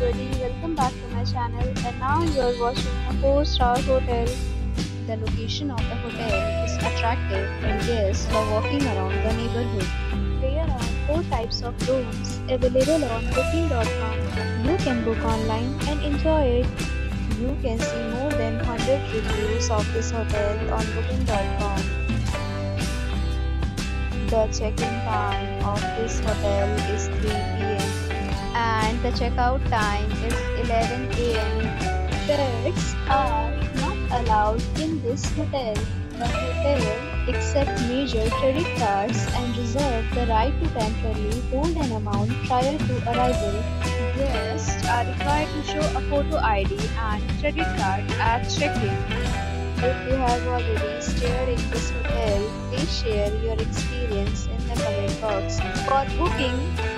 everybody, welcome back to my channel and now you are watching a 4 star hotel. The location of the hotel is attractive and guests are walking around the neighborhood. There are 4 types of rooms available on booking.com. You can book online and enjoy it. You can see more than 100 reviews of this hotel on booking.com. The check-in time of this hotel is 3 p.m. the checkout time is 11 a.m. Pets are not allowed in this hotel. The hotel accepts major credit cards and reserves the right to temporarily hold an amount prior to arrival. Guests are required to show a photo ID and credit card at check-in. If you have already stayed in this hotel, please share your experience in the comment box. For booking